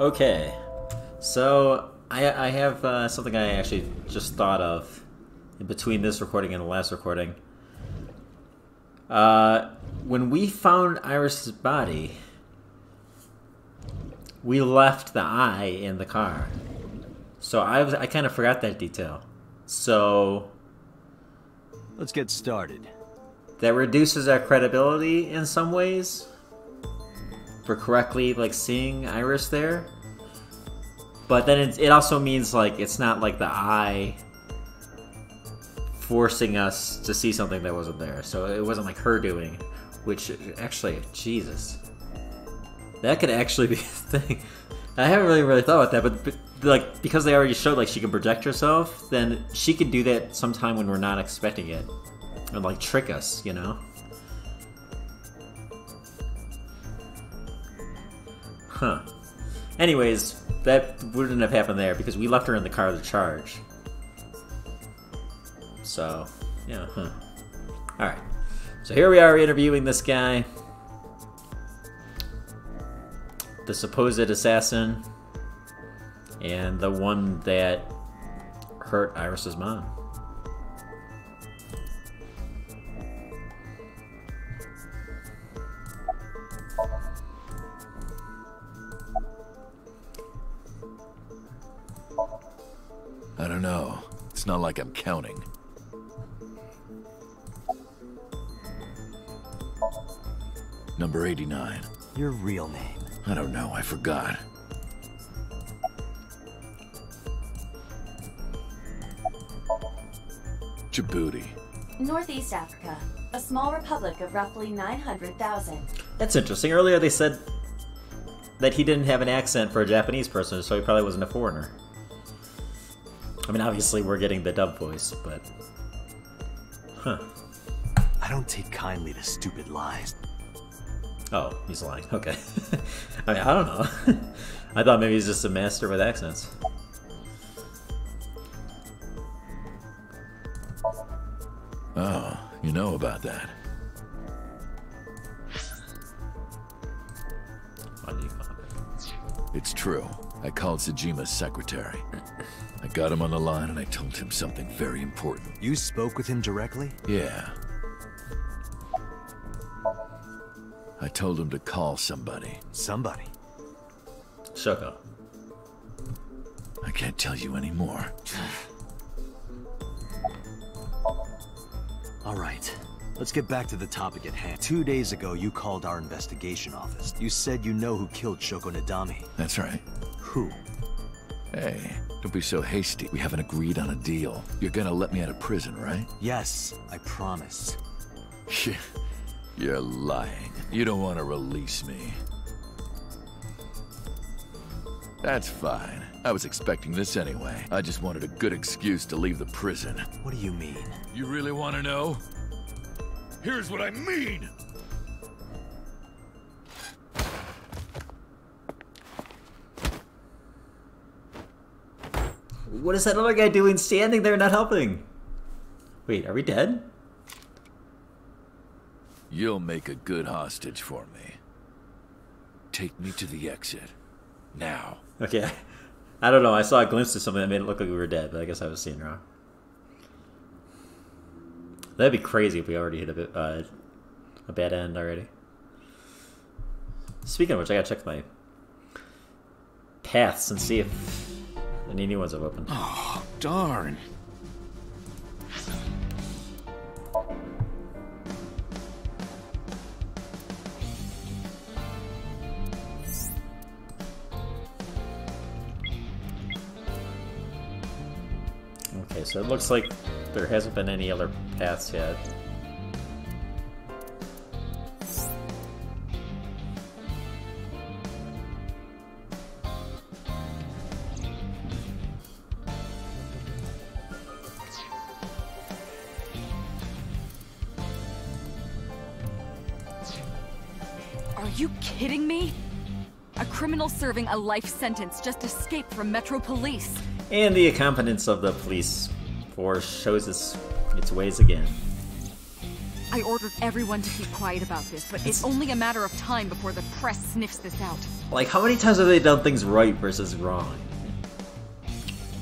Okay, so I, I have uh, something I actually just thought of in between this recording and the last recording. Uh, when we found Iris's body, we left the eye in the car. So I was I kind of forgot that detail. So Let's get started. that reduces our credibility in some ways for correctly like seeing Iris there. But then it, it also means like it's not like the eye forcing us to see something that wasn't there. So it wasn't like her doing, which actually Jesus, that could actually be a thing. I haven't really really thought about that, but, but like because they already showed like she can project herself, then she could do that sometime when we're not expecting it, and like trick us, you know. Huh. Anyways, that wouldn't have happened there because we left her in the car to charge. So, yeah, huh. Alright. So here we are interviewing this guy. The supposed assassin. And the one that hurt Iris's mom. I don't know. It's not like I'm counting. Number 89. Your real name. I don't know, I forgot. Djibouti. Northeast Africa, a small republic of roughly 900,000. That's interesting. Earlier they said that he didn't have an accent for a Japanese person, so he probably wasn't a foreigner. I mean, obviously we're getting the dub voice, but... Huh. I don't take kindly to stupid lies. Oh, he's lying. Okay. I mean, I don't know. I thought maybe he's just a master with accents. Oh, you know about that. It's true. I called Sajima's secretary. I got him on the line and I told him something very important. You spoke with him directly? Yeah. I told him to call somebody. Somebody. Shoko. I can't tell you anymore. All right. Let's get back to the topic at hand. Two days ago, you called our investigation office. You said you know who killed Shoko Nadami. That's right. Who? Hey, don't be so hasty. We haven't agreed on a deal. You're gonna let me out of prison, right? Yes, I promise. You're lying. You don't want to release me. That's fine. I was expecting this anyway. I just wanted a good excuse to leave the prison. What do you mean? You really want to know? Here's what I mean! What is that other guy doing standing there not helping? Wait, are we dead? You'll make a good hostage for me. Take me to the exit. Now. Okay. I don't know. I saw a glimpse of something that made it look like we were dead, but I guess I was seeing wrong. That'd be crazy if we already hit a bit, uh, a bad end already. Speaking of which, I gotta check my paths and see if any new ones have opened. Oh, darn. Okay, so it looks like there hasn't been any other paths yet. Serving a life sentence just escaped from Metro Police. And the incompetence of the police force shows its, its ways again. I ordered everyone to keep quiet about this, but it's only a matter of time before the press sniffs this out. Like, how many times have they done things right versus wrong?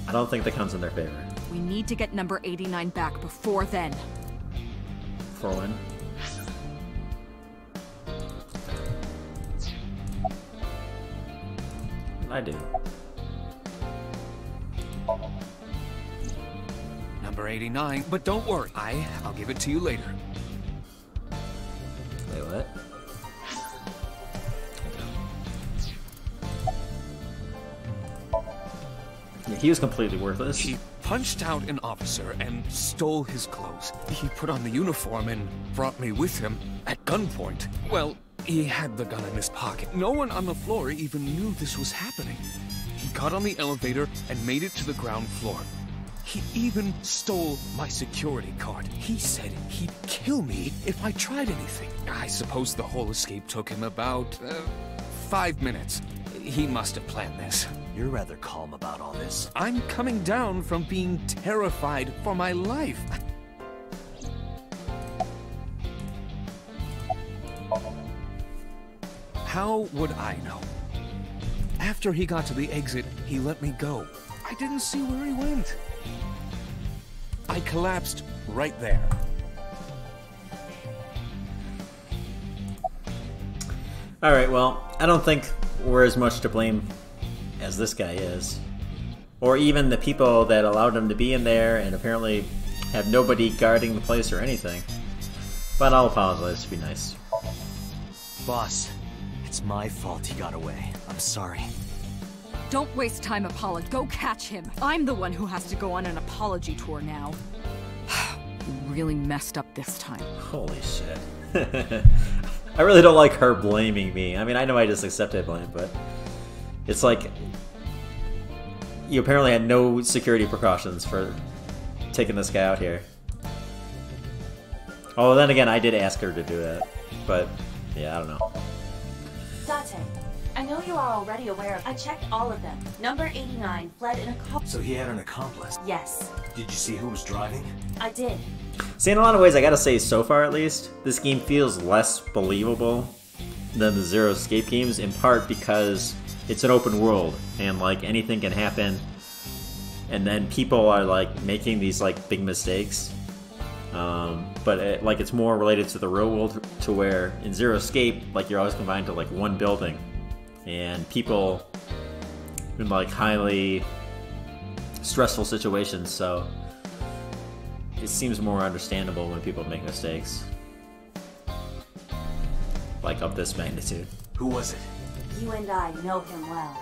I don't think that counts in their favor. We need to get number 89 back before then. For one. I do. Number 89, but don't worry. I, I'll give it to you later. Wait, what? Yeah, he was completely worthless. He punched out an officer and stole his clothes. He put on the uniform and brought me with him at gunpoint. Well, he had the gun in his pocket. No one on the floor even knew this was happening. He got on the elevator and made it to the ground floor. He even stole my security card. He said he'd kill me if I tried anything. I suppose the whole escape took him about, uh, five minutes. He must have planned this. You're rather calm about all this. I'm coming down from being terrified for my life. How would I know? After he got to the exit, he let me go. I didn't see where he went. I collapsed right there. Alright, well, I don't think we're as much to blame as this guy is. Or even the people that allowed him to be in there and apparently have nobody guarding the place or anything. But I'll apologize to be nice. Boss, it's my fault he got away. I'm sorry. Don't waste time, Apollo. Go catch him. I'm the one who has to go on an apology tour now. you really messed up this time. Holy shit. I really don't like her blaming me. I mean, I know I just accepted blame, but it's like you apparently had no security precautions for taking this guy out here. Oh, then again, I did ask her to do it, but yeah, I don't know. Date, I know you are already aware of. I checked all of them. Number 89 fled in a car. So he had an accomplice. Yes, Did you see who was driving? I did. See, in a lot of ways, I gotta say, so far at least, this game feels less believable than the Zero Escape games, in part because it's an open world, and like anything can happen, and then people are like making these like big mistakes. Um, but it, like it's more related to the real world, to where in Zero Escape, like you're always confined to like one building, and people in like highly stressful situations. So it seems more understandable when people make mistakes. Like of this magnitude. Who was it? You and I know him well.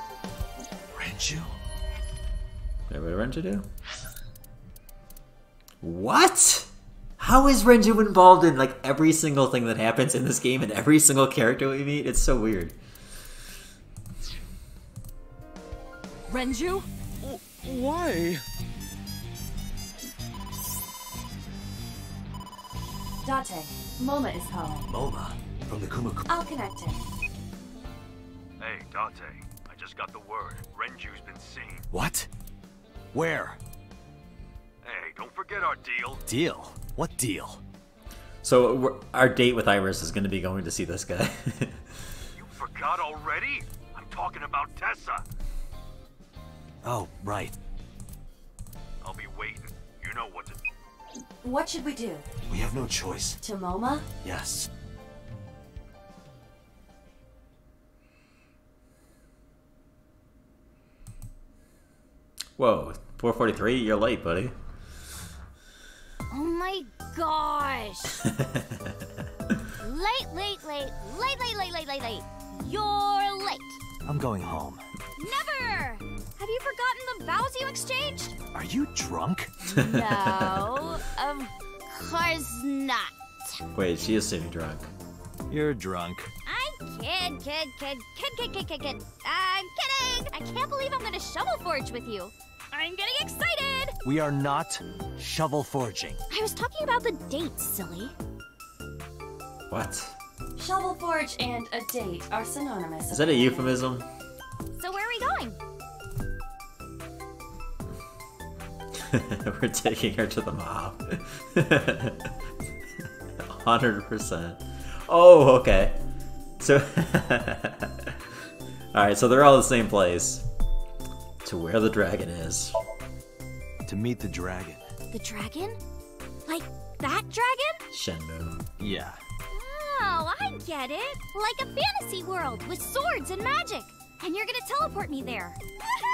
Renju? What did Renju do? What? How is Renju involved in like every single thing that happens in this game and every single character we meet? It's so weird. Renju? Why? Date, Moma is calling. Moma. From the Kumaku. I'll connect him. Hey, Date. I just got the word. Renju's been seen. What? Where? Hey, don't forget our deal. Deal? What deal? So our date with Iris is going to be going to see this guy. You forgot already? I'm talking about Tessa. Oh, right. I'll be waiting. You know what to What should we do? We have no choice. To Moma? Yes. Whoa, 443, you're late, buddy. Oh my gosh! late, late, late, late, late, late, late, late, late. You're late. I'm going home. Never! Have you forgotten the vows you exchanged? Are you drunk? No, of course not. Wait, she is sitting drunk. You're drunk. I'm kid, kid, kid, kid, kid, kid, kid, kid. I'm kidding! I can't believe I'm gonna shovel forge with you. I'm getting excited! We are not shovel forging. I was talking about the date, silly. What? Shovel Forge and a date are synonymous. Is that a euphemism? So where are we going? We're taking her to the mob. hundred percent. Oh, okay. So, all right. So they're all the same place. To where the dragon is. To meet the dragon. The dragon? Like that dragon? Shenmue. Yeah. Oh, I get it. Like a fantasy world with swords and magic. And you're gonna teleport me there.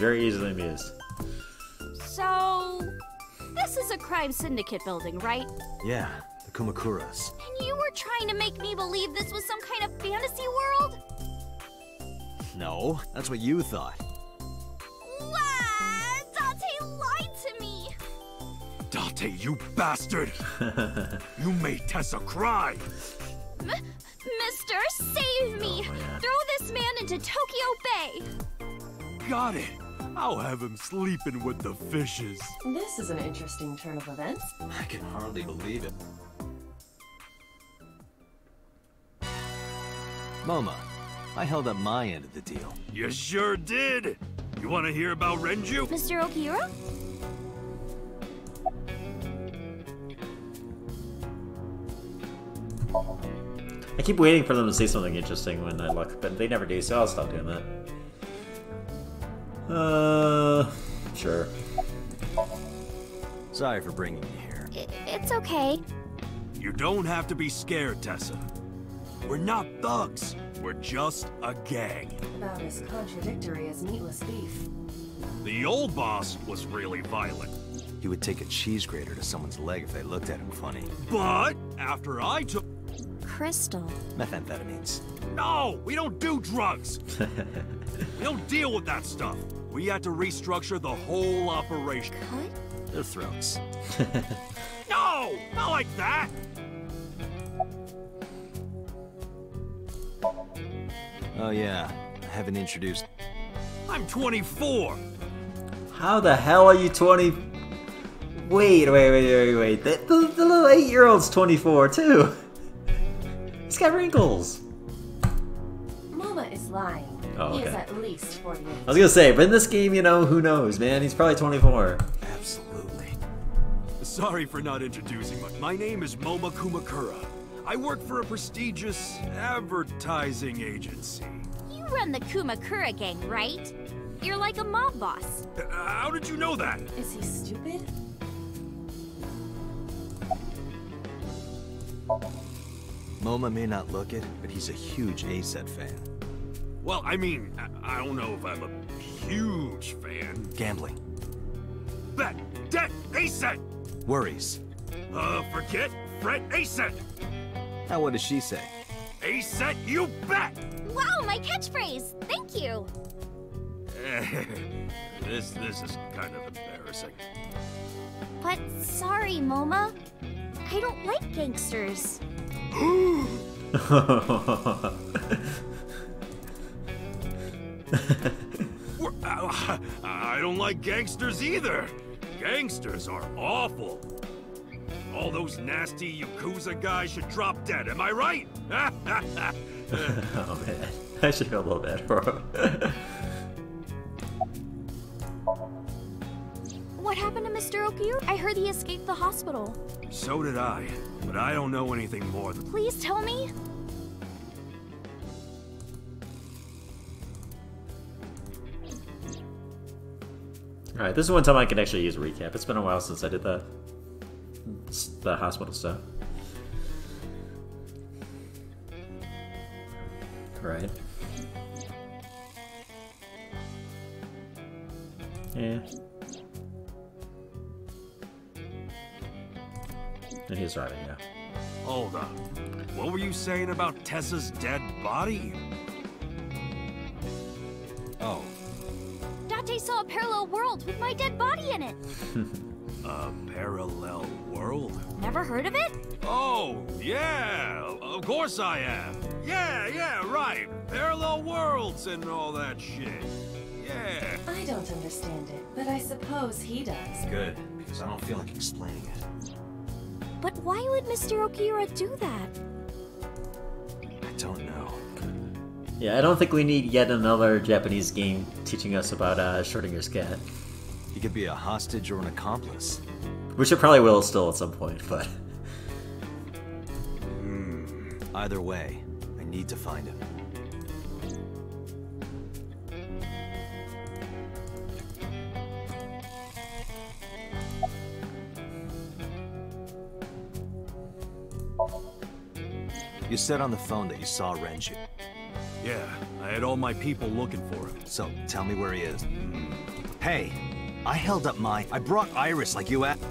very easily amused. So, this is a crime syndicate building, right? Yeah, the Kumakuras. And you were trying to make me believe this was some kind of fantasy world? No, that's what you thought. What? Dante lied to me! Dante, you bastard! you made Tessa cry! M Mister, save me! Oh. Throw this man into Tokyo Bay! Got it! I'll have him sleeping with the fishes. This is an interesting turn of events. I can hardly believe it. Moma, I held up my end of the deal. You sure did! You want to hear about Renju? Mr. Okiura? I keep waiting for them to say something interesting when I look, but they never do, so I'll stop doing that. Uh, sure. Sorry for bringing you here. I it's okay. You don't have to be scared, Tessa. We're not thugs. We're just a gang. About as contradictory as meatless beef. The old boss was really violent. He would take a cheese grater to someone's leg if they looked at him funny. But after I took... Crystal. Methamphetamines. No! We don't do drugs! we don't deal with that stuff. We had to restructure the whole operation. Cut? Their throats. No! Not like that! Oh yeah, I haven't introduced. I'm 24! How the hell are you 20? Wait, wait, wait, wait, wait. The, the, the little eight-year-old's 24 too. He's got wrinkles. Mama is lying. Oh, He is okay. at least 48. I was gonna say, but in this game, you know, who knows, man? He's probably 24. Absolutely. Sorry for not introducing much. My name is Moma Kumakura. I work for a prestigious advertising agency. You run the Kumakura gang, right? You're like a mob boss. Uh, How did you know that? Is he stupid? Moma may not look it, but he's a huge ASET fan. Well, I mean, I, I don't know if I'm a huge fan. Gambling. Bet, debt, ASET! Worries. Uh, forget, fret, ASET! Now what does she say? ASET, you bet! Wow, my catchphrase! Thank you! this, this is kind of embarrassing. But sorry, Moma. I don't like gangsters. We're- I don't like gangsters either. Gangsters are awful. All those nasty Yakuza guys should drop dead, am I right? oh man, I should feel a little bad for him. What happened to Mr. Okiura? I heard he escaped the hospital. so did I, but I don't know anything more than Please tell me? All right, this is one time I can actually use recap. It's been a while since I did that. It's the hospital stuff. Right. Yeah. And he's driving, yeah. Hold up. What were you saying about Tessa's dead body? A parallel world with my dead body in it. A parallel world? Never heard of it? Oh, yeah, of course I have. Yeah, yeah, right. Parallel worlds and all that shit. Yeah. I don't understand it, but I suppose he does. Good, because I don't feel like explaining it. But why would Mr. Okiura do that? I don't know. Yeah, I don't think we need yet another Japanese game teaching us about uh, Schrodinger's cat. He could be a hostage or an accomplice. Which it probably will still at some point, but Either way, I need to find him. You said on the phone that you saw Renju. Yeah, I had all my people looking for him. So tell me where he is. Hey, I held up my. I brought Iris like you asked.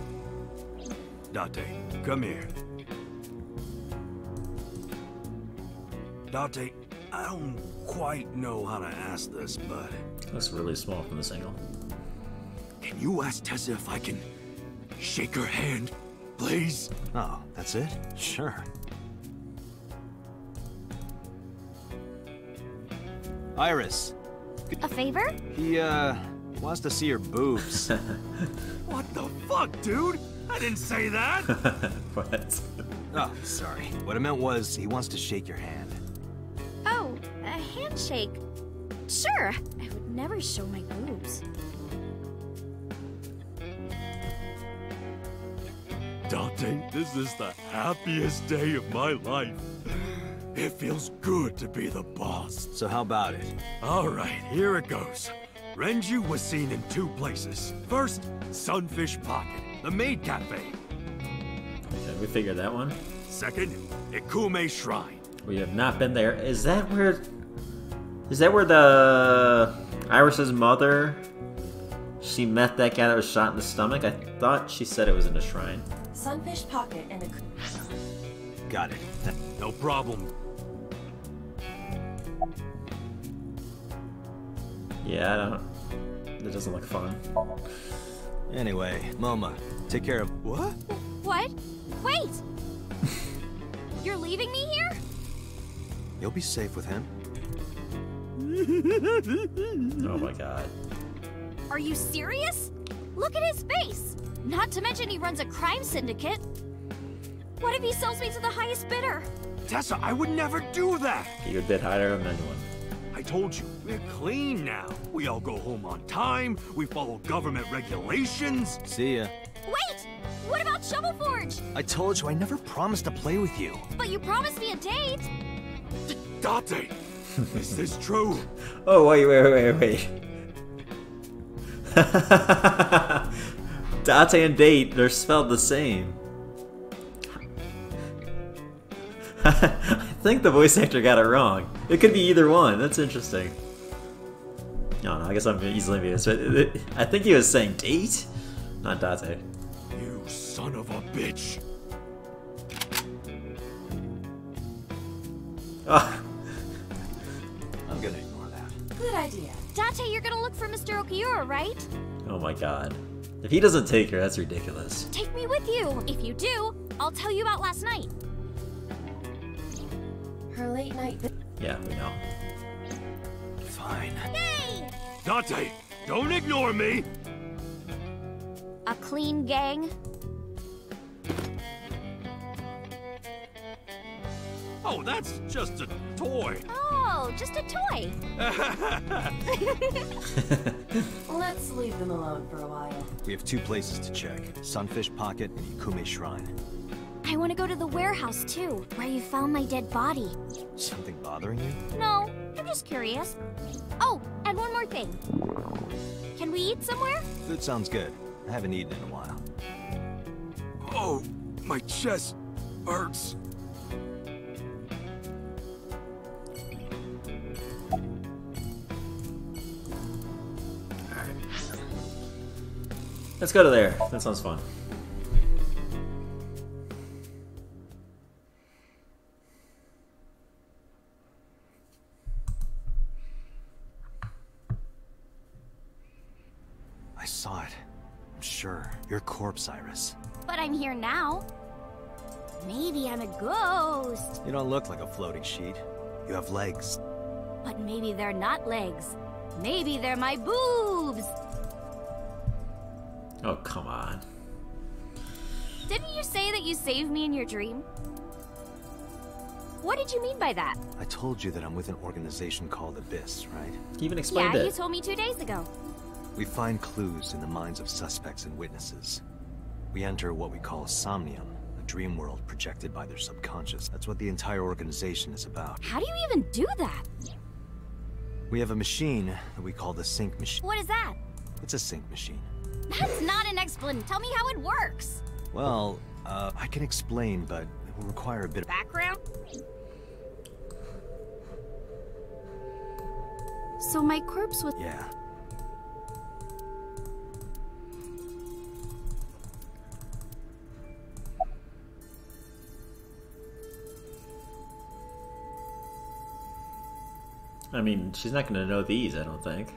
Date, come here. Date, I don't quite know how to ask this, but That's really small from this angle. can you ask Tessa if I can shake her hand, please? Oh, that's it? Sure. Iris, A favor? he, uh, wants to see your boobs. What the fuck, dude? I didn't say that. what? oh, sorry. What I meant was, he wants to shake your hand. Oh, a handshake. Sure. I would never show my boobs. Dante, this is the happiest day of my life. It feels good to be the boss. So how about it? All right, here it goes. Renju was seen in two places. First, Sunfish Pocket, the maid cafe. Okay, we figured that one. Second, Ikume Shrine. We have not been there. Is that where? Is that where the Iris's mother? She met that guy that was shot in the stomach. I thought she said it was in a shrine. Sunfish Pocket and a. Got it. No problem. Yeah, I don't. It doesn't look fun. Anyway, Moma, take care of. What? What? Wait! You're leaving me here? You'll be safe with him. Oh my god. Are you serious? Look at his face! Not to mention he runs a crime syndicate. What if he sells me to the highest bidder? Tessa, I would never do that. You're a bit higher than anyone. I told you, we're clean now. We all go home on time. We follow government regulations. See ya. Wait! What about Shovel Forge? I told you I never promised to play with you. But you promised me a date! D Date! is this true? Oh wait, wait, wait, wait, wait. Date and date, they're spelled the same. I think the voice actor got it wrong. It could be either one. That's interesting. No, no, I guess I'm easily being but it- it- I think he was saying date, not Date. You son of a bitch. Oh, I'm gonna ignore that. Good idea. Date, you're gonna look for Mr. Okiura, right? oh my god. If he doesn't take her, that's ridiculous. Take me with you. If you do, I'll tell you about last night. Her late night. Yeah, we know. Fine. Yay! Date, don't ignore me. A clean gang. Oh, that's just a toy. Oh, just a toy. Let's leave them alone for a while. We have two places to check Sunfish Pocket and Ikume Shrine. I want to go to the warehouse too, where you found my dead body. Something bothering you? No, I'm just curious. Oh, and one more thing. Can we eat somewhere? That sounds good. I haven't eaten in a while. Oh, my chest hurts. Let's go to there. That sounds fun. Your corpse, Iris. But I'm here now. Maybe I'm a ghost. You don't look like a floating sheet. You have legs. But maybe they're not legs. Maybe they're my boobs. Oh, come on. Didn't you say that you saved me in your dream? What did you mean by that? I told you that I'm with an organization called ABIS, right? You even explained yeah, it. you told me two days ago. We find clues in the minds of suspects and witnesses. We enter what we call Somnium, a dream world projected by their subconscious. That's what the entire organization is about. How do you even do that? We have a machine that we call the Sync Machine. What is that? It's a sync machine. That's not an explanation. Tell me how it works. Well, uh, I can explain, but it will require a bit of... Background? So my corpse was... Yeah. I mean, she's not gonna know these, I don't think.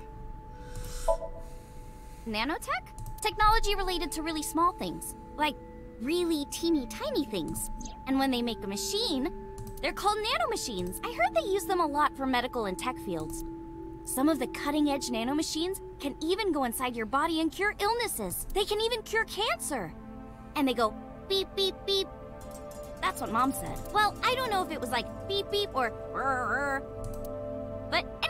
Nanotech? Technology related to really small things. Like really teeny tiny things. And when they make a machine, they're called nanomachines. I heard they use them a lot for medical and tech fields. Some of the cutting edge nanomachines can even go inside your body and cure illnesses. They can even cure cancer. And they go beep, beep, beep. That's what mom said. Well, I don't know if it was like beep, beep or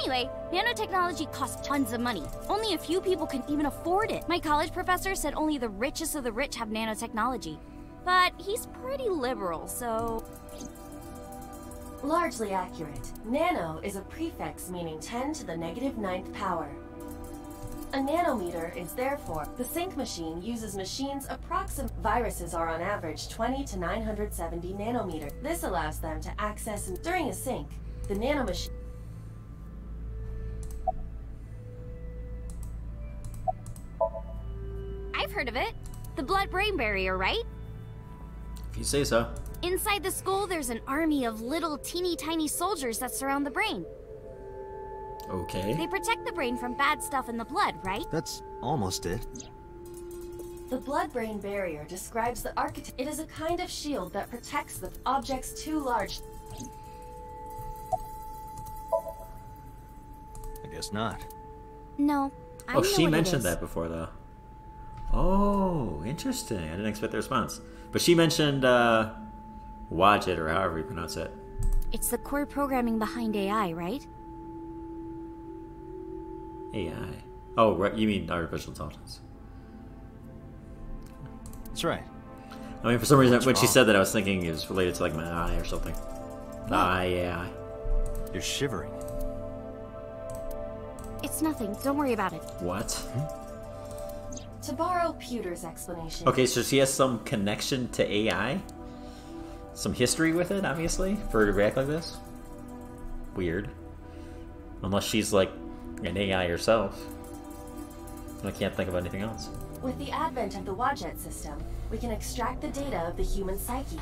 anyway, nanotechnology costs tons of money. Only a few people can even afford it. My college professor said only the richest of the rich have nanotechnology. But he's pretty liberal, so. Largely accurate. Nano is a prefix meaning 10 to the negative ninth power. A nanometer is therefore the sync machine uses machines approximate viruses are on average 20 to 970 nanometer. This allows them to access during a sync. The nanomachine heard of it. The blood brain barrier, right? If you say so. Inside the skull, there's an army of little teeny tiny soldiers that surround the brain. Okay. They protect the brain from bad stuff in the blood, right? That's almost it. The blood-brain barrier describes the architect. It is a kind of shield that protects the objects too large. I guess not. No. I Oh, know she what mentioned is. that before, though. Oh, interesting. I didn't expect the response. But she mentioned, uh, Wadjet, or however you pronounce it. It's the core programming behind AI, right? AI. Oh, right, you mean artificial intelligence. That's right. I mean, for some reason, What's when she said that, I was thinking it was related to, like, my eye or something. The eye, AI. You're shivering. It's nothing. Don't worry about it. What? To borrow Pewter's explanation, Okay, so she has some connection to AI? Some history with it, obviously, for her to react like this? Weird. Unless she's, like, an AI herself. I can't think of anything else. with the advent of the Wadjet system, we can extract the data of the human psyche.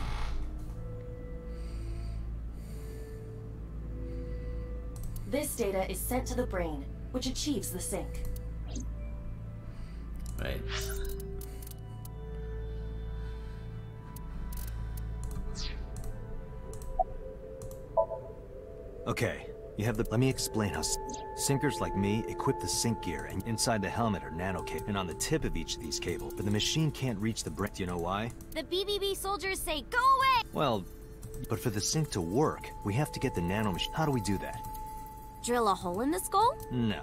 This data is sent to the brain, which achieves the sync. Right. Okay, you have the. Let me explain how. Sinkers like me equip the sync gear, and inside the helmet are nano cables, and on the tip of each of these cables. But the machine can't reach the brain. Do you know why? The BBB soldiers say, go away! Well, but for the sync to work, we have to get the nano machine. How do we do that? Drill a hole in the skull? No.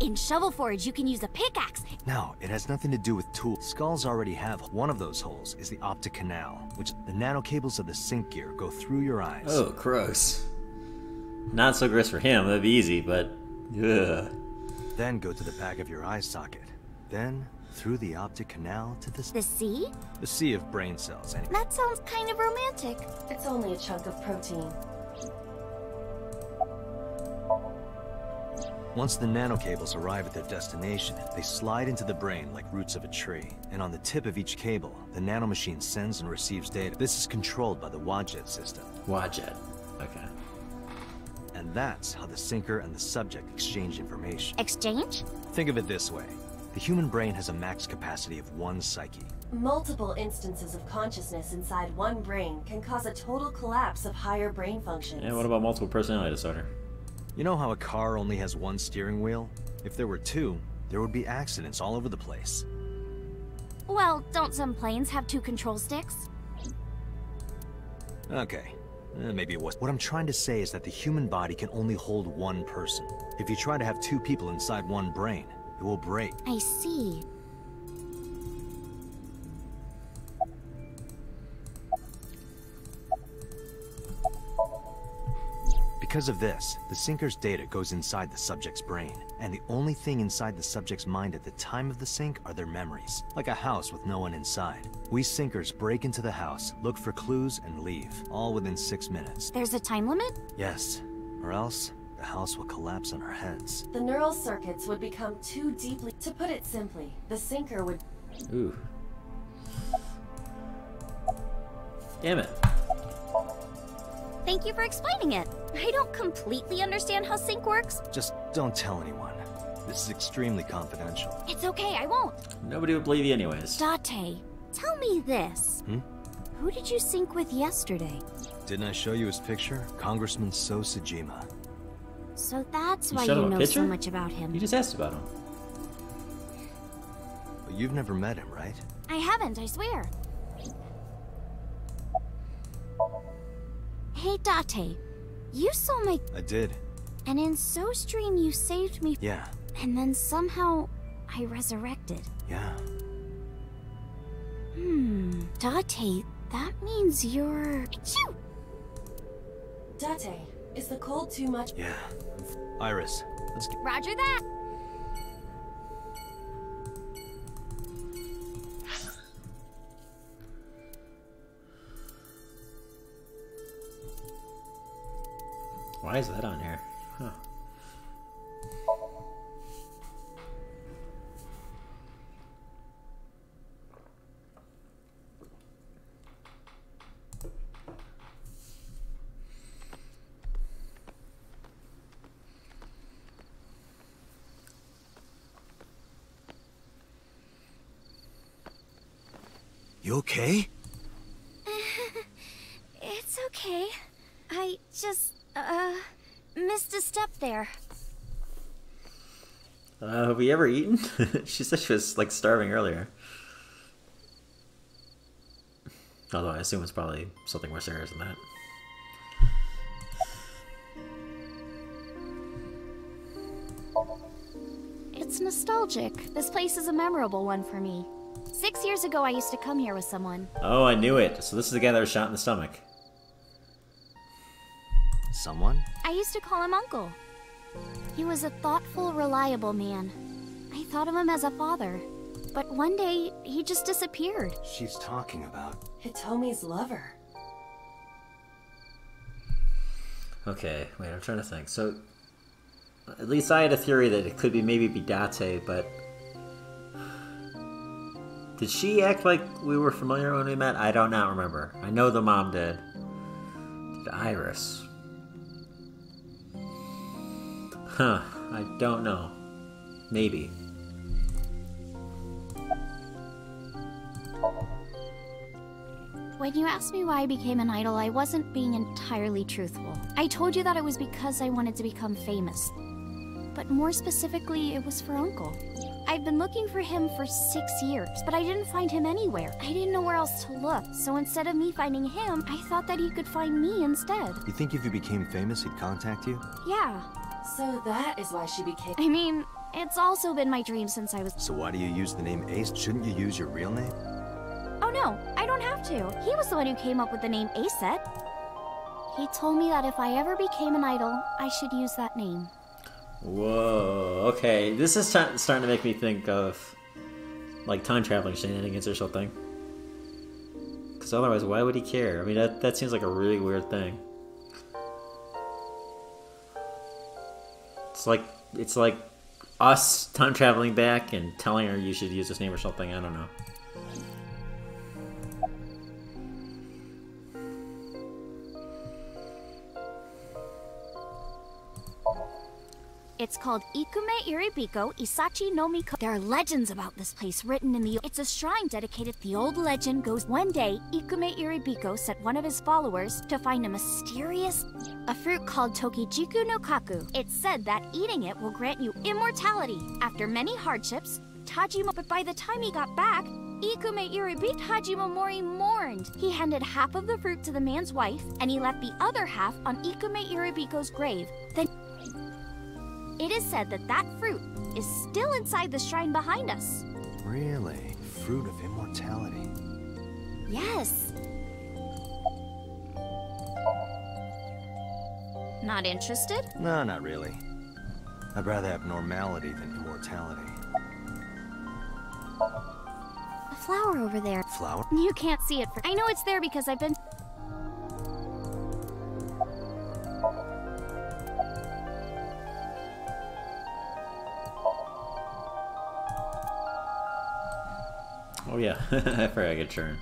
In Shovel Forge, you can use a pickaxe. No, it has nothing to do with tools. Skulls already have one of those holes is the optic canal, which the nano cables of the sync gear go through your eyes. Oh, gross. Not so gross for him, that'd be easy, but. Ugh. Then go to the back of your eye socket. Then through the optic canal to the The sea? the sea of brain cells. And That sounds kind of romantic. It's only a chunk of protein. Once the nano cables arrive at their destination, they slide into the brain like roots of a tree. And on the tip of each cable, the nanomachine sends and receives data. This is controlled by the Wadjet system. Wadjet. Okay. And that's how the sinker and the subject exchange information. Exchange? Think of it this way. The human brain has a max capacity of one psyche. Multiple instances of consciousness inside one brain can cause a total collapse of higher brain functions. And what about multiple personality disorder? You know how a car only has one steering wheel? If there were two, there would be accidents all over the place. Well, don't some planes have two control sticks? Okay, eh, maybe it was. What I'm trying to say is that the human body can only hold one person. If you try to have two people inside one brain, it will break. I see. Because of this, the Sinker's data goes inside the subject's brain, and the only thing inside the subject's mind at the time of the sync are their memories, like a house with no one inside. We Sinkers break into the house, look for clues, and leave, all within six minutes. There's a time limit? Yes, or else the house will collapse on our heads. The neural circuits would become too deeply. To put it simply, the sinker would. Ooh. Damn it. Thank you for explaining it. I don't completely understand how sync works. Just don't tell anyone. This is extremely confidential. It's okay, I won't. Nobody would believe you anyways. Date, tell me this. Hmm? Who did you sync with yesterday? Didn't I show you his picture? Congressman So Sajima. So that's You why you him a know so much about him. You just asked about him. But you've never met him, right? I haven't, I swear. Hey, Date, you saw my... I did. And in So Stream, you saved me. Yeah, And then somehow, I resurrected. yeah. Hmm, Date, that means you're... Achoo! Date, is the cold too much? Yeah. Iris, let's get... Roger that! Why is that on here? Huh. You okay? It's okay. I just, uh, missed a step there. Uh, have we ever eaten? she said she was like starving earlier. Although I assume it's probably something more serious than that. It's nostalgic. This place is a memorable one for me. Six years ago, I used to come here with someone. Oh, I knew it. So this is the guy that was shot in the stomach. Someone? I used to call him Uncle. He was a thoughtful, reliable man. I thought of him as a father. But one day, he just disappeared. She's talking about... Hitomi's lover. Okay, wait, I'm trying to think. So, at least I had a theory that it could be maybe be Date, but did she act like we were familiar when we met? I don't not remember. I know the mom did. Did Iris? Huh? I don't know. Maybe. When you asked me why I became an idol, I wasn't being entirely truthful. I told you that it was because I wanted to become famous. But more specifically, it was for Uncle. I've been looking for him for six years, but I didn't find him anywhere. I didn't know where else to look, so instead of me finding him, I thought that he could find me instead. You think if you became famous, he'd contact you? Yeah, So that is why she became. I mean, it's also been my dream since I was. So why do you use the name Ace? Shouldn't you use your real name? Oh no, I don't have to. He was the one who came up with the name Aset. He told me that if I ever became an idol, I should use that name. Whoa. Okay, this is sta- starting to make me think of like time traveling shenanigans or something. Because otherwise, why would he care? I mean, that that seems like a really weird thing. It's like it's like us time traveling back and telling her you should use this name or something. I don't know. It's called Ikume Iribiko Isachi no Miko. There are legends about this place written in the. It's a shrine dedicated. The old legend goes one day, Ikume Iribiko sent one of his followers to find a mysterious. A fruit called Tokijiku no Kaku. It's said that eating it will grant you immortality. After many hardships, Tajima. But by the time he got back, Ikume Iribit Hajimomori mourned. He handed half of the fruit to the man's wife, and he left the other half on Ikume Iribiko's grave. Then it is said that that fruit is still inside the shrine behind us. Really? Fruit of immortality. Yes. Not interested? No, not really. I'd rather have normality than immortality. A flower over there. Flower? You can't see it. For I know it's there because I've been. Oh yeah, I forgot I could turn.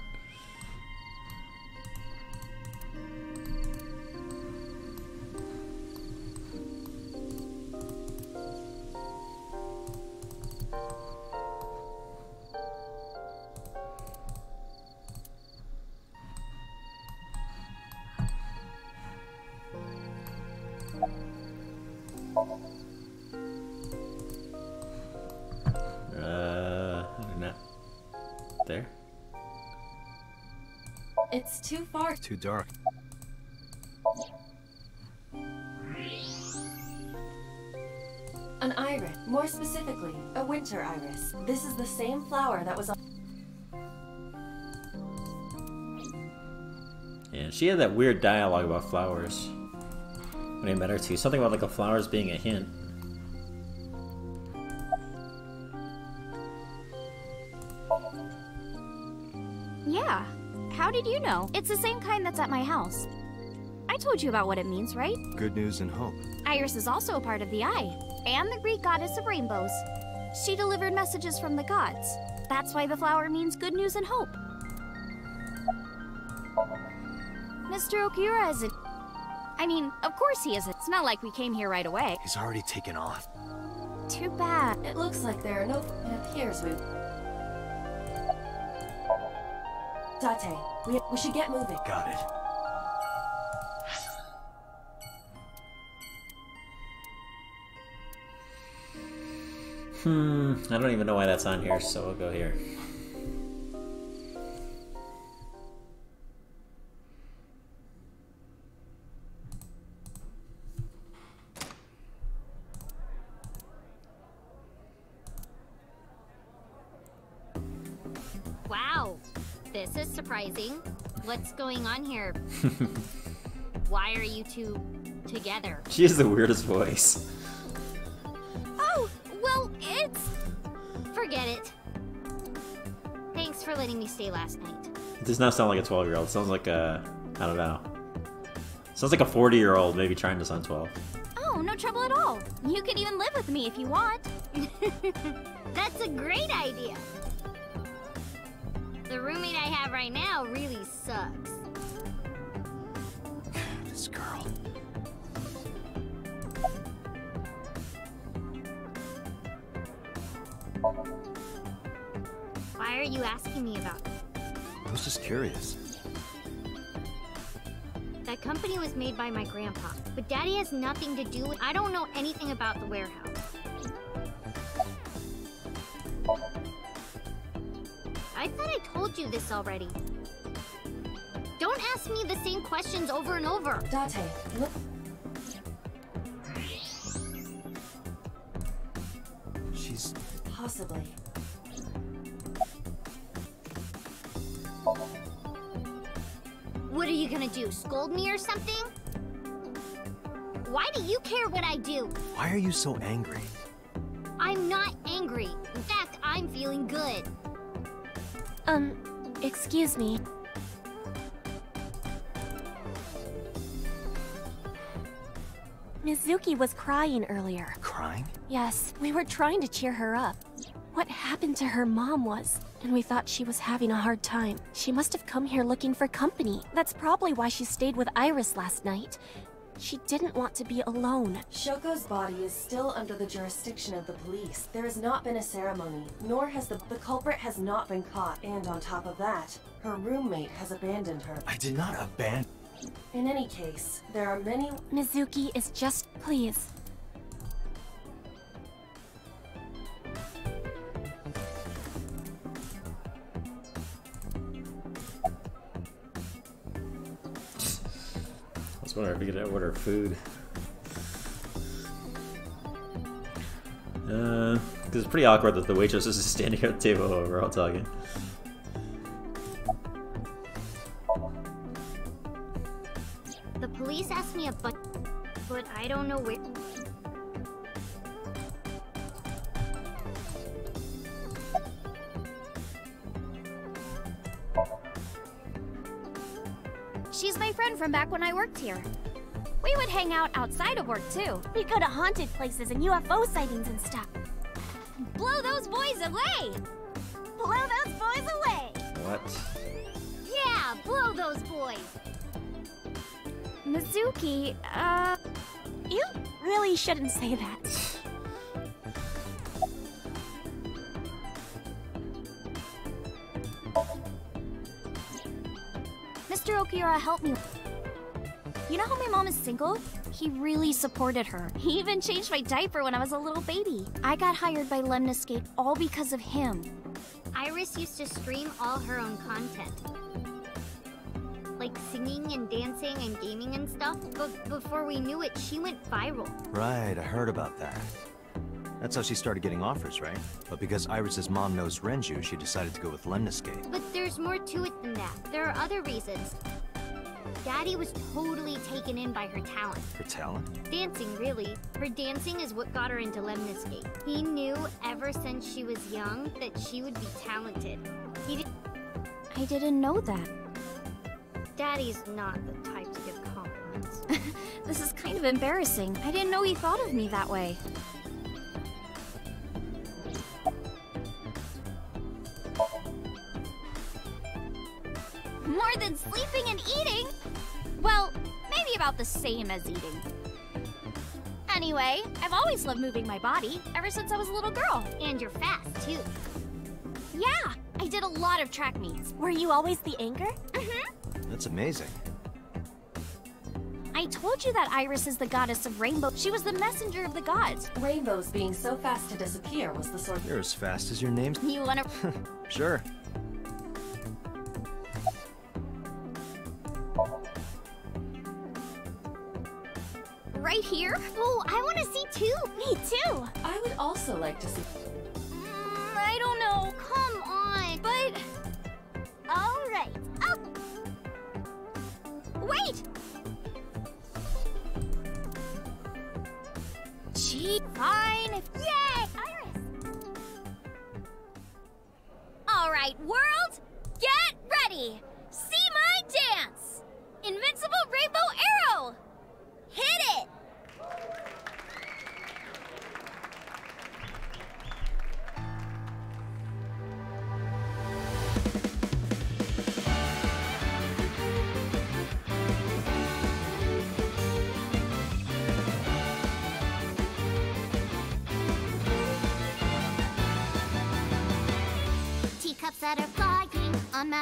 It's too far. Too dark. An iris. More specifically, a winter iris. This is the same flower that was on. Yeah, she had that weird dialogue about flowers. When I met her too. Something about like a flowers being a hint. It's the same kind that's at my house. I told you about what it means, right? Good news and hope. Iris is also a part of the eye, and the Greek goddess of rainbows. She delivered messages from the gods. That's why the flower means good news and hope. Mr. Okiura isn't. I mean, of course he isn't. It's not like we came here right away. He's already taken off. Too bad. It looks like there are no. It appears we. Date, we, we should get moving. Got it. Hmm, I don't even know why that's on here, so we'll go here. What's going on here? Why are you two together? She has the weirdest voice. Oh, well, it's. Forget it. Thanks for letting me stay last night. It does not sound like a 12 year old. It sounds like a. I don't know. sounds like a 40 year old maybe trying to sound 12. Oh, no trouble at all. You can even live with me if you want. That's a great idea. The roommate I have right now really sucks. This girl. Why are you asking me about it? I was just curious. That company was made by my grandpa, but Daddy has nothing to do with. I don't know anything about the warehouse. You this already. Don't ask me the same questions over and over. Date, look. She's Possibly. What are you gonna do? Scold me or something? Why do you care what I do? Why are you so angry? I'm not angry. In fact, I'm feeling good. Um, excuse me. Mizuki was crying earlier. Crying? Yes, we were trying to cheer her up. What happened to her mom was, and we thought she was having a hard time. She must have come here looking for company. That's probably why she stayed with Iris last night. She didn't want to be alone. Shoko's body is still under the jurisdiction of the police. There has not been a ceremony, nor has the the culprit has not been caught, and on top of that, her roommate has abandoned her. I did not abandon. In any case, there are many Mizuki is just please. Was wondering if we could order food. Uh, because it's pretty awkward that the waitress is just standing at the table while we're all talking. Here. We would hang out outside of work too. We go to haunted places and UFO sightings and stuff. Blow those boys away! Blow those boys away! What? Yeah, blow those boys! Mizuki, uh. You really shouldn't say that. Mr. Okiura help me. You know how my mom is single? He really supported her. He even changed my diaper when I was a little baby. I got hired by Lemniscate all because of him. Iris used to stream all her own content. Like singing and dancing and gaming and stuff. But before we knew it, she went viral. Right, I heard about that. That's how she started getting offers, right? But because Iris's mom knows Renju, she decided to go with Lemniscate. But there's more to it than that. There are other reasons. Daddy was totally taken in by her talent. Her talent? Dancing, really. Her dancing is what got her into Lemniscate. He knew ever since she was young that she would be talented. He did I didn't know that. Daddy's not the type to give compliments. This is kind of embarrassing. I didn't know he thought of me that way. More than sleeping and eating? Well, maybe about the same as eating. Anyway, I've always loved moving my body, ever since I was a little girl. and you're fast, too. Yeah, I did a lot of track meets. Were you always the anchor? Mm-hmm. That's amazing. I told you that Iris is the goddess of rainbow. She was the messenger of the gods. rainbows being so fast to disappear was the sort source. You're as fast as your name. You wanna... Sure.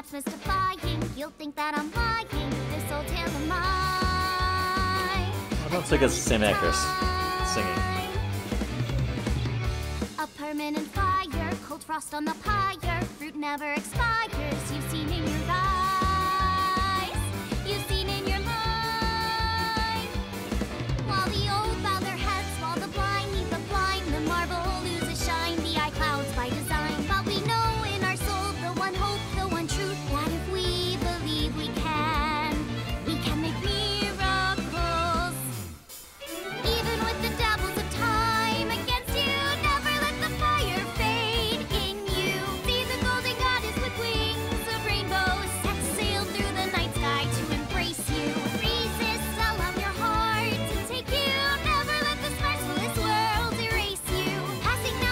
Maps mystifying. You'll think that I'm lying. This old tale of mine. I don't think it's the same actress singing. A permanent fire, cold frost on the pyre. Fruit never expires.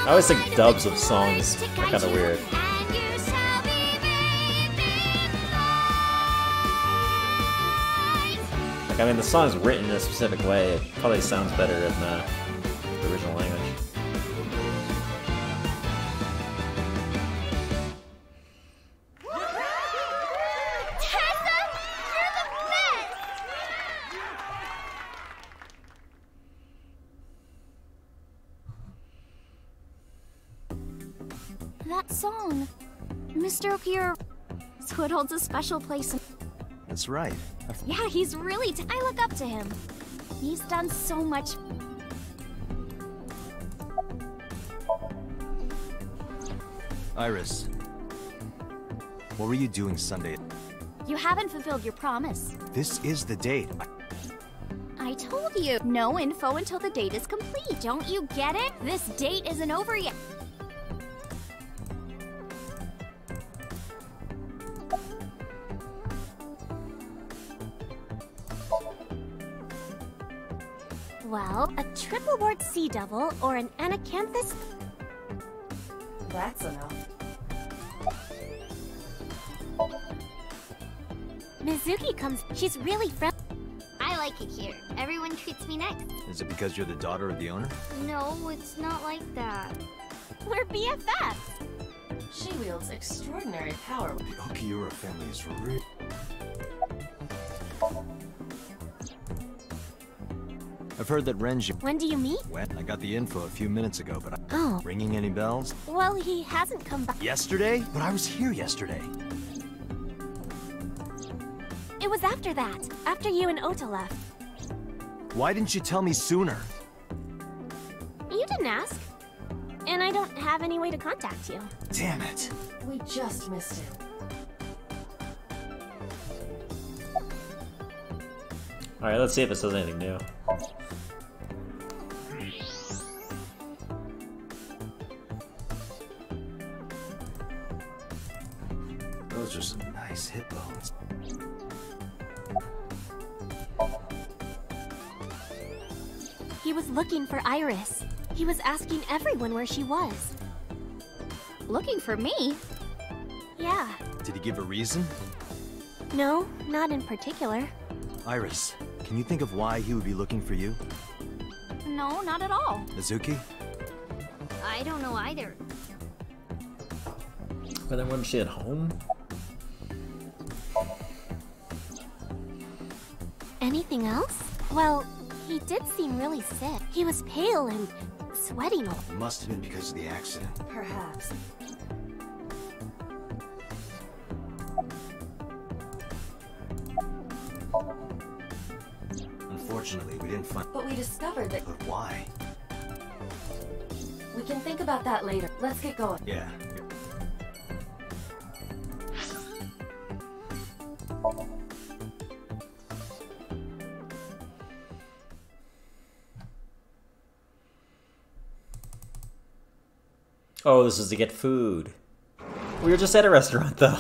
I always think dubs of songs are kind of weird. Like, I mean, the song's written in a specific way. It probably sounds better in the special place in That's right. Yeah, he's really. T- I look up to him. He's done so much. Iris. What were you doing Sunday? You haven't fulfilled your promise. This is the date. I told you. No info until the date is complete. Don't you get it? This date isn't over yet. Well, a triplewart sea devil or an anacanthus. That's enough. Mizuki comes. She's really friendly. I like it here. Everyone treats me nice. Is it because you're the daughter of the owner? No, it's not like that. We're BFFs. She wields extraordinary power. The Okiura family is real. I've heard that Renju. When do you meet? When? I got the info a few minutes ago, but I... Oh. Ringing any bells? Well, he hasn't come back. Yesterday? But I was here yesterday. It was after that. After you and Ota left. Why didn't you tell me sooner? You didn't ask. And I don't have any way to contact you. Damn it. We just missed it. Alright, let's see if it says anything new. Everyone where she was. Looking for me? Yeah. Did he give a reason? No, not in particular. Iris, can you think of why he would be looking for you? No, not at all. Mizuki? I don't know either. But then wasn't she at home? Anything else? Well, he did seem really sick. He was pale and sweating. Must have been because of the accident. Perhaps. Unfortunately, we didn't find. But we discovered that But why? we can think about that later. Let's get going. Yeah. Oh, this is to get food. We were just at a restaurant, though.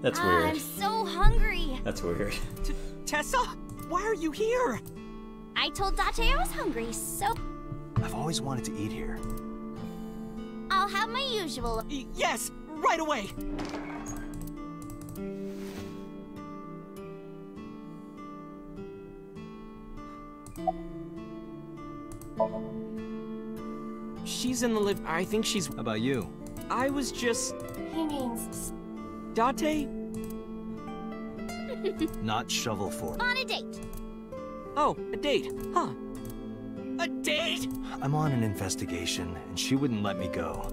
That's Ah, weird. I'm so hungry. That's weird. Tesla, why are you here? I told Date I was hungry, so I've always wanted to eat here. I'll have my usual. Y- yes, right away. She's in the live. I think she's. How about you? I was just. He means Date? Not shovel for. On a date. Oh, a date. Huh. A date? I'm on an investigation, and she wouldn't let me go.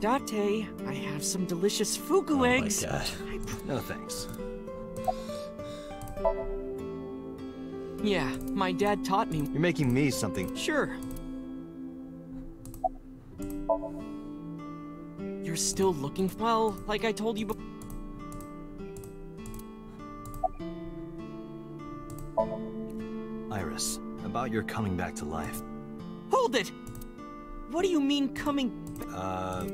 Date, I have some delicious fugu eggs. Oh my eggs. god. No thanks. Yeah, my dad taught me. You're making me something. Sure. You're still looking, well, like I told you before. Iris, about your coming back to life. Hold it! What do you mean coming? Uh,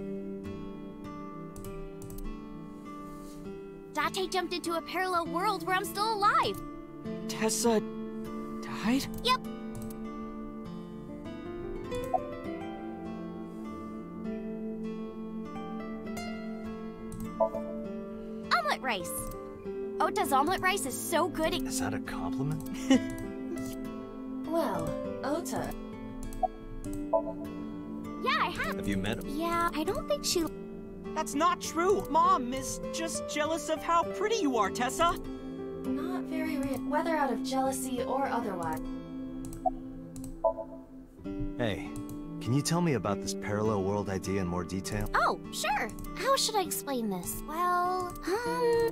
Date jumped into a parallel world where I'm still alive. Tesla died? Yep. Rice. Oh, Ota's omelet rice is so good it- Is that a compliment? Well, Ota. Yeah, I have. Have you met him? Yeah, I don't think she... That's not true. Mom is just jealous of how pretty you are, Tesla. Not very real. Whether out of jealousy or otherwise. Hey, can you tell me about this parallel world idea in more detail? Oh, sure. How should I explain this? Well, um...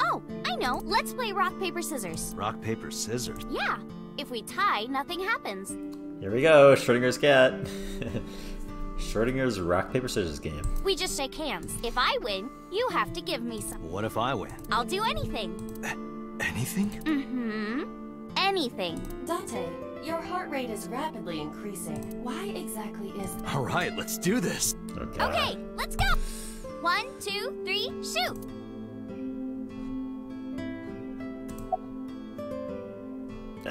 Oh, I know. Let's play rock, paper, scissors. Rock, paper, scissors. Yeah. If we tie, nothing happens. Here we go, Schrodinger's cat. Schrodinger's rock, paper, scissors game. We just shake hands. If I win, you have to give me some. What if I win? I'll do anything. Anything? Mm-hmm. Anything. Date, your heart rate is rapidly increasing. Why exactly is All right, let's do this. Okay. Okay, let's go. One, two, three, shoot. Uh,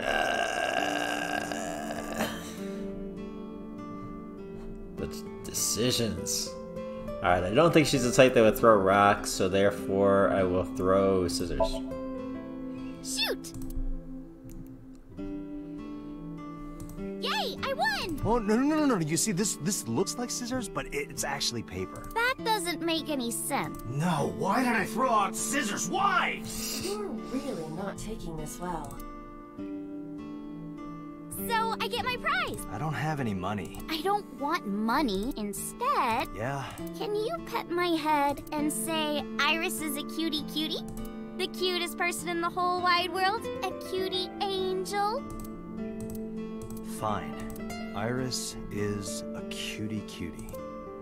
the decisions. Alright, I don't think she's the type that would throw rocks, so therefore I will throw scissors. Shoot. I won. Oh no no no no no! You see, this this looks like scissors, but it's actually paper. That doesn't make any sense. No, why did I throw out scissors? Why? You're really not taking this well. So I get my prize. I don't have any money. I don't want money. Instead, Yeah. can you pet my head and say Iris is a cutie cutie? The cutest person in the whole wide world? A cutie angel? Fine. Iris is a cutie cutie.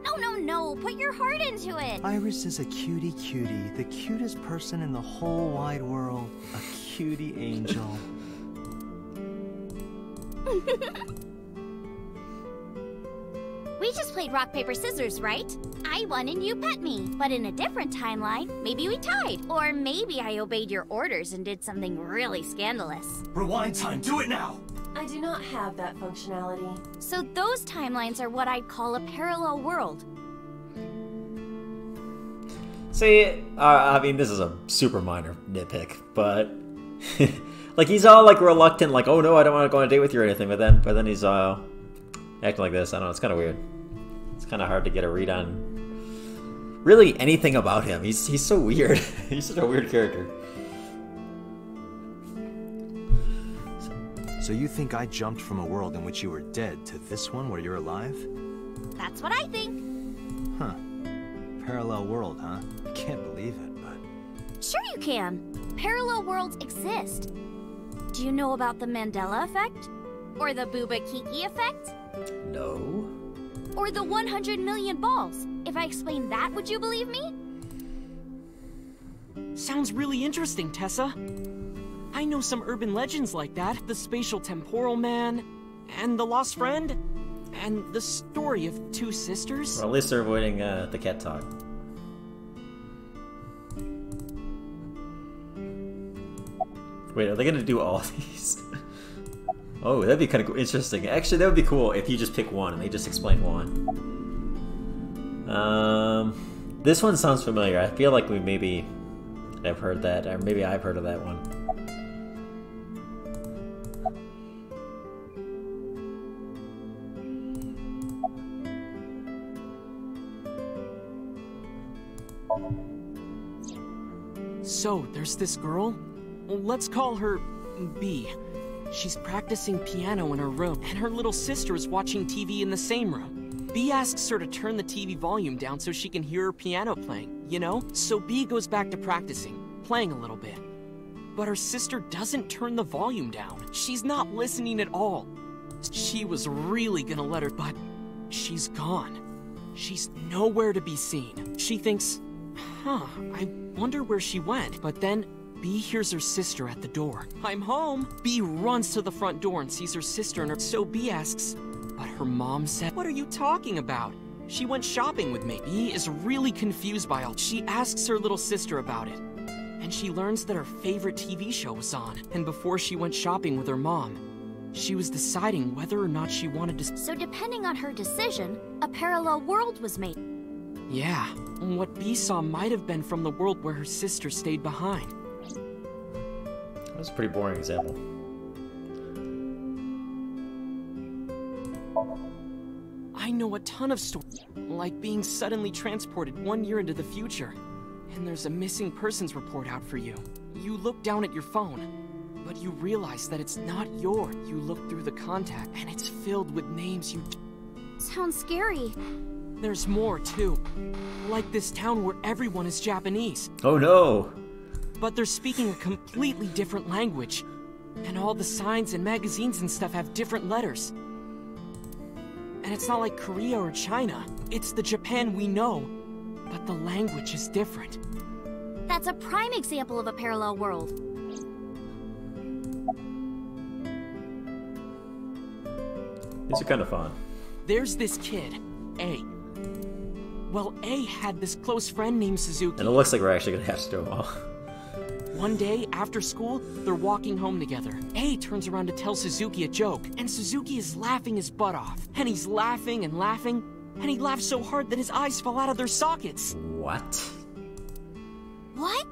No, no, no. Put your heart into it. Iris is a cutie cutie, the cutest person in the whole wide world. A cutie angel. we just played rock, paper, scissors, right? I won and you pet me. But in a different timeline, maybe we tied. Or maybe I obeyed your orders and did something really scandalous. Rewind time, do it now! I do not have that functionality. So those timelines are what I'd call a parallel world. See, uh, I mean, this is a super minor nitpick, but like he's all like reluctant, like, "Oh no, I don't want to go on a date with you or anything." But then, but then he's uh acting like this. I don't know. It's kind of weird. It's kind of hard to get a read on really anything about him. He's he's so weird. he's such a weird character. So you think I jumped from a world in which you were dead to this one where you're alive? That's what I think. Huh. Parallel world, huh? I can't believe it, but... Sure you can. Parallel worlds exist. Do you know about the Mandela effect? Or the Bouba Kiki effect? No. Or the 100 million balls? If I explained that, would you believe me? Sounds really interesting, Tesla. I know some urban legends like that. The spatial temporal man, and the lost friend, and the story of two sisters. Well, at least they're avoiding uh, the cat talk. Wait, are they gonna do all these? oh, that'd be kind of interesting. Actually, that would be cool if you just pick one and they just explain one. Um, this one sounds familiar. I feel like we maybe have heard that, or maybe I've heard of that one. So, there's this girl. Let's call her B. She's practicing piano in her room, and her little sister is watching TV in the same room. B asks her to turn the TV volume down so she can hear her piano playing, you know? So B goes back to practicing, playing a little bit. But her sister doesn't turn the volume down. She's not listening at all. She was really gonna let her, but she's gone. She's nowhere to be seen. She thinks, huh, I wonder where she went. But then B hears her sister at the door. I'm home. B runs to the front door and sees her sister and her. So B asks, but her mom said, What are you talking about? She went shopping with me. B is really confused by all. She asks her little sister about it. And she learns that her favorite TV show was on. And before she went shopping with her mom, she was deciding whether or not she wanted to. So depending on her decision, a parallel world was made. Yeah, what B saw might have been from the world where her sister stayed behind. That was a pretty boring example. I know a ton of stories, like being suddenly transported one year into the future. And there's a missing persons report out for you. You look down at your phone, but you realize that it's not yours. You look through the contact, and it's filled with names you. Sounds scary. There's more, too. Like this town where everyone is Japanese. Oh no! But they're speaking a completely different language. And all the signs and magazines and stuff have different letters. And it's not like Korea or China. It's the Japan we know. But the language is different. That's a prime example of a parallel world. These are kind of fun. There's this kid, A. Well, A had this close friend named Suzuki. And it looks like we're actually gonna have to do them all. One day, after school, they're walking home together. A turns around to tell Suzuki a joke, and Suzuki is laughing his butt off. And he's laughing and laughing, and he laughs so hard that his eyes fall out of their sockets. What? What?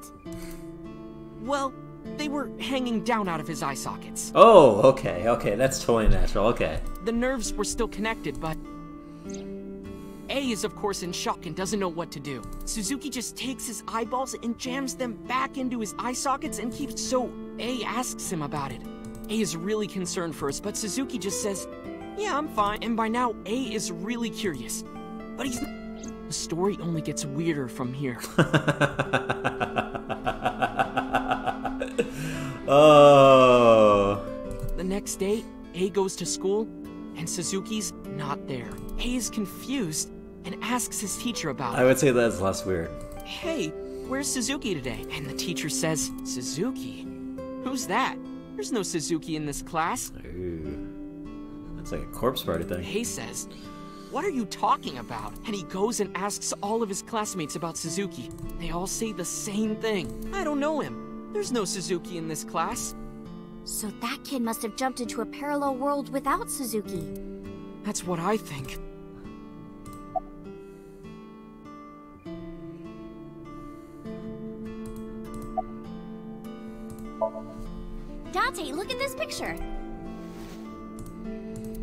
Well, they were hanging down out of his eye sockets. Oh, okay, okay, that's totally natural, okay. The nerves were still connected, but. A is, of course, in shock and doesn't know what to do. Suzuki just takes his eyeballs and jams them back into his eye sockets and keeps. So, A asks him about it. A is really concerned first, but Suzuki just says, Yeah, I'm fine. And by now, A is really curious. But he's. The story only gets weirder from here. oh. The next day, A goes to school, and Suzuki's not there. A is confused and asks his teacher about it. I would say that's less weird. Hey, where's Suzuki today? And the teacher says, Suzuki? Who's that? There's no Suzuki in this class. Ooh. That's like a corpse party thing. Hey says, What are you talking about? And he goes and asks all of his classmates about Suzuki. They all say the same thing. I don't know him. There's no Suzuki in this class. So that kid must have jumped into a parallel world without Suzuki. That's what I think. Date, look at this picture.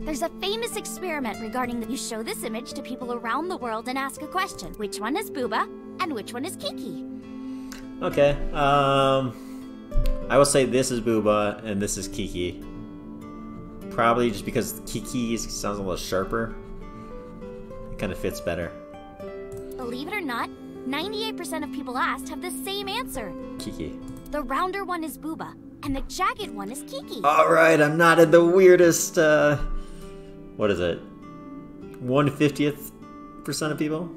There's a famous experiment regarding that you show this image to people around the world and ask a question. Which one is Bouba and which one is Kiki? Okay, um... I will say this is Bouba and this is Kiki. Probably just because Kiki sounds a little sharper. It kind of fits better. Believe it or not, 98% of people asked have the same answer. Kiki. The rounder one is Bouba, and the jagged one is Kiki. Alright, I'm not in the weirdest, uh... What is it? 150th percent of people?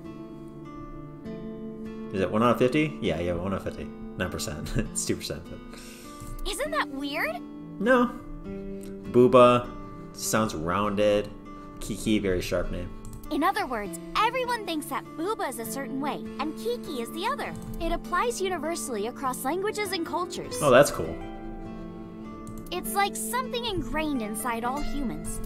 Is it 1 out of 50? Yeah, yeah, 1 out of 50. 9%. it's 2%. But... Isn't that weird? No. Bouba sounds rounded. Kiki, very sharp name. In other words, everyone thinks that Bouba is a certain way, and Kiki is the other. It applies universally across languages and cultures. Oh, that's cool. It's like something ingrained inside all humans.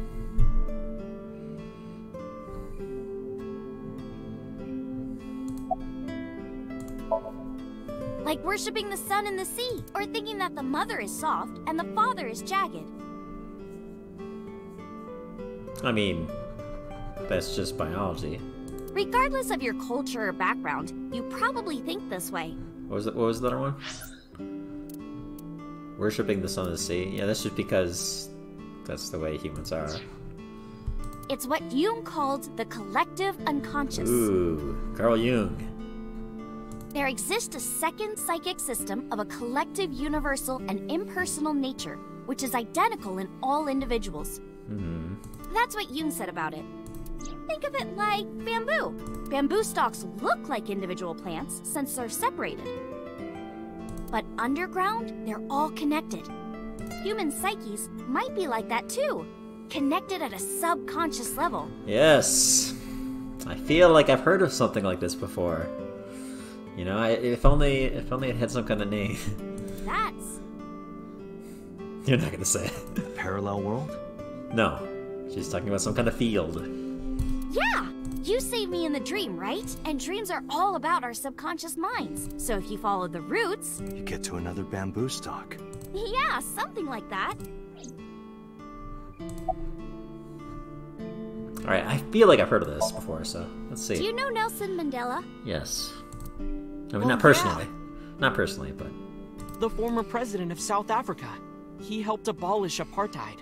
Like worshipping the sun and the sea, or thinking that the mother is soft and the father is jagged. I mean, that's just biology. Regardless of your culture or background, you probably think this way. What was it? What was the other one? Worshipping the sun and the sea. Yeah, that's just because that's the way humans are. It's what Jung called the collective unconscious. Ooh, Carl Jung. There exists a second psychic system of a collective, universal, and impersonal nature, which is identical in all individuals. hmm That's what Jung said about it. Think of it like bamboo. Bamboo stalks look like individual plants since they're separated. But underground, they're all connected. Human psyches might be like that too, connected at a subconscious level. Yes. I feel like I've heard of something like this before. You know, I, if only if only it had some kind of name. That's You're not gonna say it. Parallel world? No. She's talking about some kind of field. Yeah! You saved me in the dream, right? And dreams are all about our subconscious minds. So if you follow the roots, You get to another bamboo stalk. yeah, something like that. Alright, I feel like I've heard of this before, so let's see. Do you know Nelson Mandela? Yes. I mean, Oh, not yeah. personally. Not personally, but. The former president of South Africa. He helped abolish apartheid.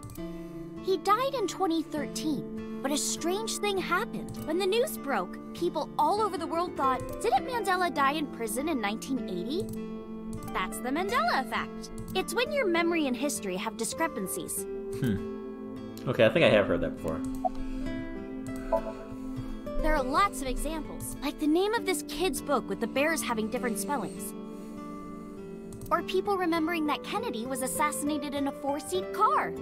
He died in 2013, but a strange thing happened. When the news broke, people all over the world thought, didn't Mandela die in prison in 1980? That's the Mandela effect. It's when your memory and history have discrepancies. Hmm. Okay, I think I have heard that before. There are lots of examples, like the name of this kid's book with the bears having different spellings. Or people remembering that Kennedy was assassinated in a four seat car.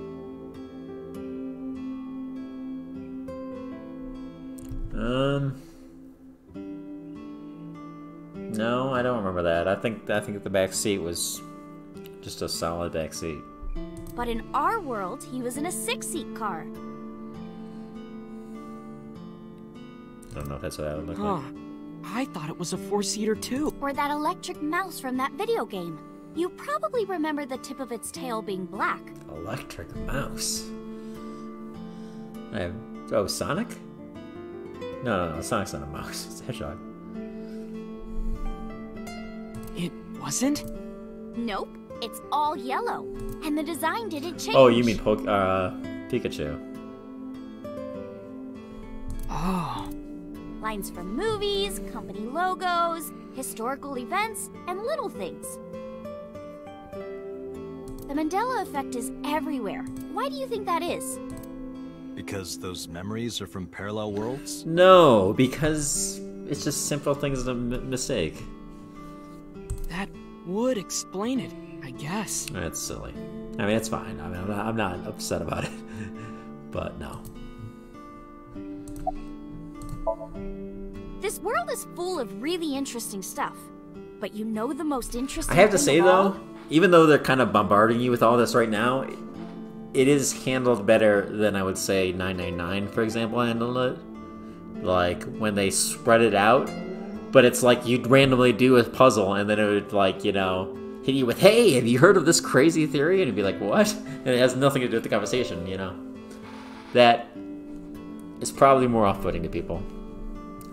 Um. No, I don't remember that. I think I think the back seat was just a solid back seat. But in our world, he was in a six seat car. I don't know if that's what that would look Huh. like. I thought it was a four seater too. Or that electric mouse from that video game. You probably remember the tip of its tail being black. Electric mouse. I have, oh, Sonic? No, no, no, Sonic's not a mouse. It's a hedgehog. It wasn't? Nope, it's all yellow. And the design didn't change. Oh, you mean Poke, uh, Pikachu? Oh. Lines from movies, company logos, historical events, and little things. The Mandela effect is everywhere. Why do you think that is? Because those memories are from parallel worlds? No, because it's just simple things of a m- mistake. That would explain it, I guess. That's silly. I mean, it's fine. I mean, I'm not, I'm not upset about it. but no. This world is full of really interesting stuff. But you know the most interesting I have to say though, even though they're kind of bombarding you with all this right now, it is handled better than I would say 999, for example, handled it. Like when they spread it out, but it's like you'd randomly do a puzzle and then it would like you know hit you with, "Hey, have you heard of this crazy theory?" And you'd be like, "What?" And it has nothing to do with the conversation, you know. That is probably more off-putting to people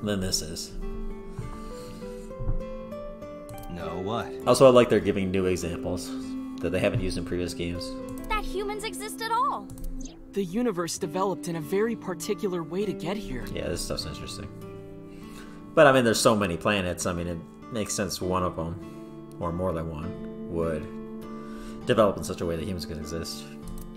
than this is. No, what? Also, I like they're giving new examples that they haven't used in previous games. That humans exist at all. The universe developed in a very particular way to get here. Yeah, this stuff's interesting. But I mean, there's so many planets. I mean, it makes sense one of them, or more than one, would develop in such a way that humans could exist.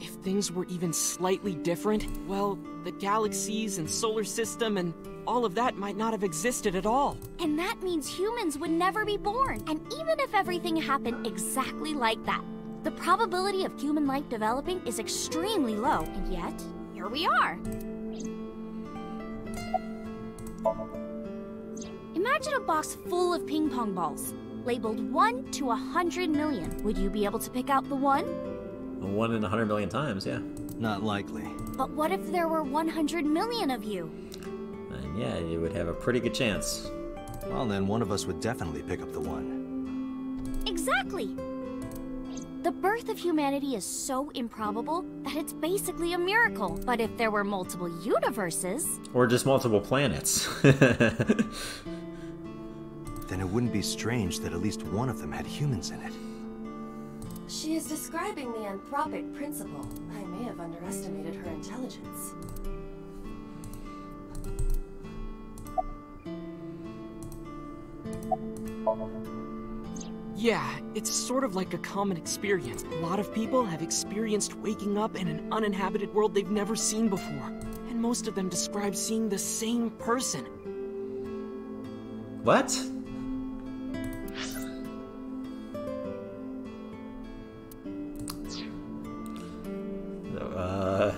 If things were even slightly different, well, the galaxies and solar system and all of that might not have existed at all. And that means humans would never be born. And even if everything happened exactly like that, the probability of human life developing is extremely low. And yet, here we are. Imagine a box full of ping pong balls, labeled 1 to a 100 million. Would you be able to pick out the one? One in a hundred million times, yeah. Not likely. But what if there were 100 million of you? And yeah, you would have a pretty good chance. Well, then one of us would definitely pick up the one. Exactly! The birth of humanity is so improbable that it's basically a miracle. But if there were multiple universes, Or just multiple planets. Then it wouldn't be strange that at least one of them had humans in it. She is describing the anthropic principle. I may have underestimated her intelligence. Yeah, it's sort of like a common experience. A lot of people have experienced waking up in an uninhabited world they've never seen before. And most of them describe seeing the same person. what? Uh,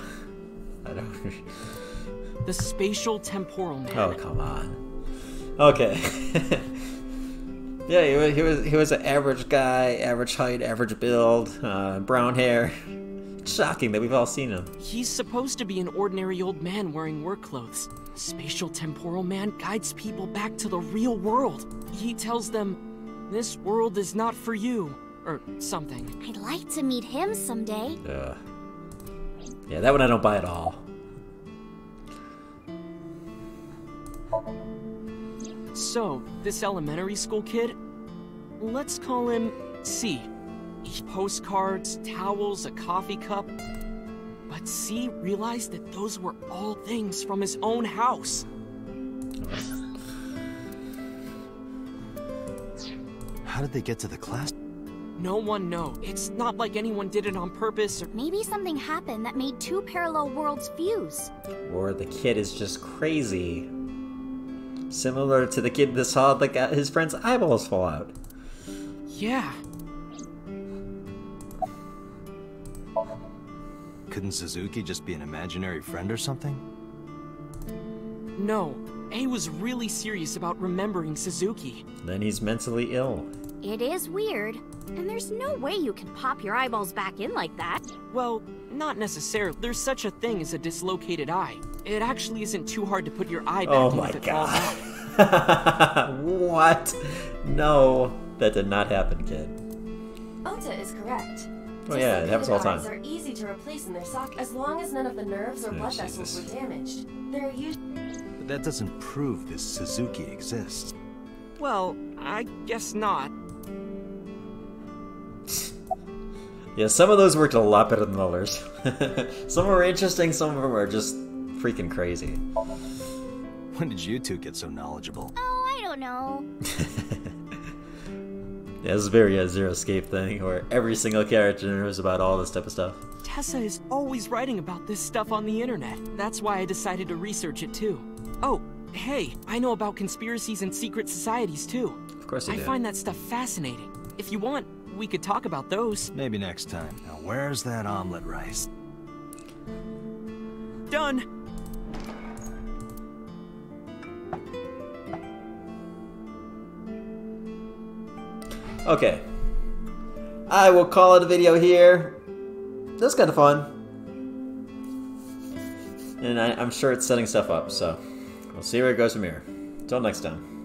I don't. The spatial temporal man. Oh come on. Okay. yeah, he was, he was he was an average guy, average height, average build, uh, brown hair, shocking that we've all seen him. He's supposed to be an ordinary old man wearing work clothes. Spatial temporal man guides people back to the real world. He tells them, this world is not for you, or something. I'd like to meet him someday. Uh, yeah, that one I don't buy at all. So, this elementary school kid, let's call him C. Postcards, towels, a coffee cup. But C realized that those were all things from his own house. How did they get to the class? No one knows. It's not like anyone did it on purpose or... Maybe something happened that made two parallel worlds fuse. Or the kid is just crazy. Similar to the kid that saw the guy, his friend's eyeballs fall out. Yeah. Couldn't Suzuki just be an imaginary friend or something? No. A was really serious about remembering Suzuki. Then he's mentally ill. It is weird, and there's no way you can pop your eyeballs back in like that. Well, not necessarily. There's such a thing as a dislocated eye. It actually isn't too hard to put your eye back Oh in my if it falls god. out. what? No, that did not happen, kid. Ota is correct. Oh yeah, it happens all the time. eyes are easy to replace in their socket as long as none of the nerves or Oh, blood vessels Jesus. were damaged. There are usually But that doesn't prove this Suzuki exists. Well, I guess not. Yeah, some of those worked a lot better than others. some were interesting, some of them are just freaking crazy. When did you two get so knowledgeable? Oh, I don't know. Yeah, this is very a Zero Escape thing, where every single character knows about all this type of stuff. Tessa is always writing about this stuff on the internet. That's why I decided to research it too. Oh, hey, I know about conspiracies and secret societies too. Of course you I do. I find that stuff fascinating. If you want, we could talk about those. Maybe next time. Now, where's that omelet rice? Done. Okay. I will call it a video here. That's kind of fun. And I, I'm sure it's setting stuff up, so we'll see where it goes from here. Until next time.